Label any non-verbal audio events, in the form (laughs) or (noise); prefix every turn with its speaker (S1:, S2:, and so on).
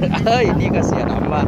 S1: (laughs) 哎，你可是难
S2: 嘛。